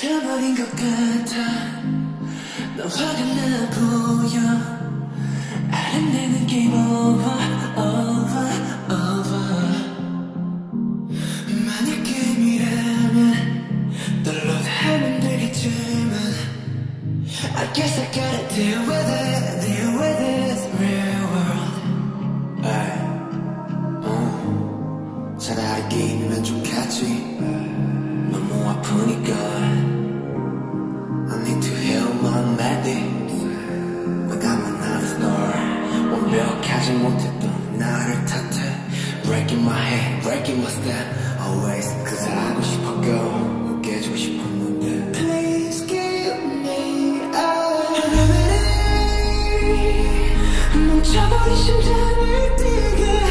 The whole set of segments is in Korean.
지켜버린 것 같아. 너 화가 나 보여. 아름다는 게임 오버 오버 오버 만약 게임이라면 널로 하면 되겠지만 I guess I gotta do it. 알지 못했던 나를 탓해. Breaking my head, breaking my step Always 그저 하고 싶어 girl 깨지고 싶었는데. Please give me a remedy 멈춰버린 심장을 뛰게.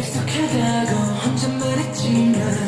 익숙하다고 혼자 말했지만